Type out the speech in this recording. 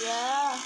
Yeah.